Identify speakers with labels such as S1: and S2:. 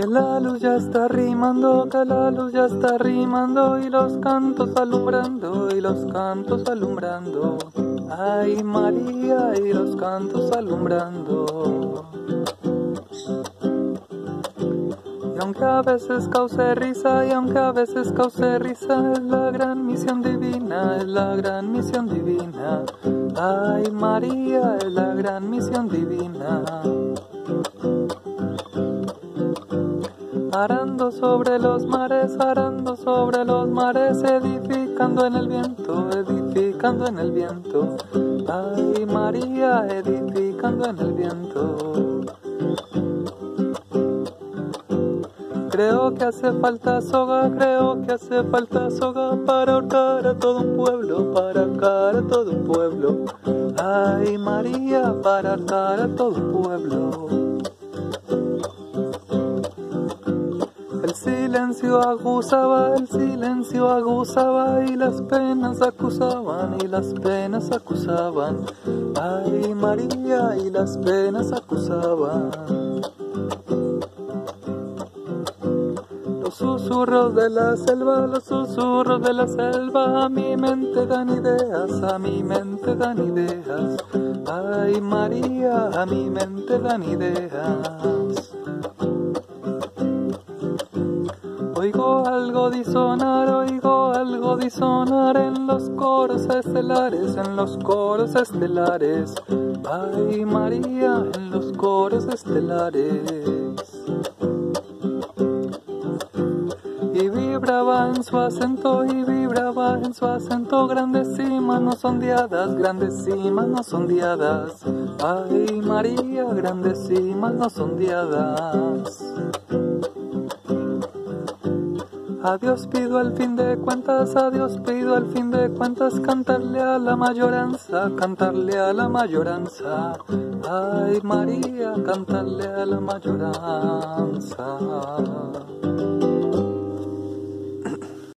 S1: Que la luz ya está rimando, que la luz ya está rimando y los cantos alumbrando y los cantos alumbrando. Ay María y los cantos alumbrando. Y aunque a veces cause risa y aunque a veces cause risa, es la gran misión divina, es la gran misión divina. Ay María, es la gran misión divina. Arando sobre los mares, arando sobre los mares, edificando en el viento, edificando en el viento. Ay María, edificando en el viento. Creo que hace falta soga, creo que hace falta soga para ahorcar a todo un pueblo, para ahorcar a todo un pueblo. Ay María, para ahorcar a todo un pueblo. El silencio acusaba, el silencio acusaba y las penas acusaban y las penas acusaban. Ay María y las penas acusaban. Los susurros de la selva, los susurros de la selva, a mi mente dan ideas, a mi mente dan ideas. Ay María, a mi mente dan ideas. Oigo algo disonar, oigo algo disonar en los coros estelares, en los coros estelares. Ay María, en los coros estelares. Y vibraba en su acento, y vibraba en su acento grandes y manos ondeadas, grandes y manos ondeadas. Ay María, grandes y manos ondeadas. Adiós pido al fin de cuentas, adiós pido al fin de cuentas, cantarle a la mayoranza, cantarle a la mayoranza. Ay María, cantarle a la mayoranza.